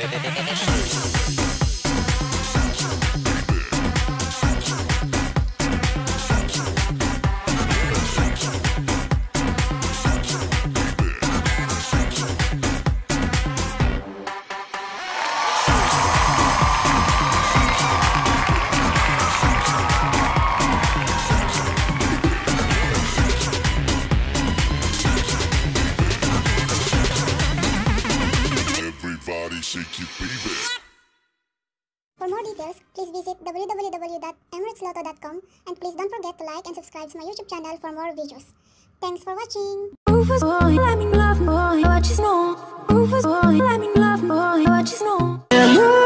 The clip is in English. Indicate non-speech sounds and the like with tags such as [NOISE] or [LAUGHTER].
Baby. [LAUGHS] body, shake it, baby. For more details, please visit www.emiratesloto.com and please don't forget to like and subscribe to my YouTube channel for more videos. Thanks for watching. Love boy, what you know. Rufus boy, love boy, what you know.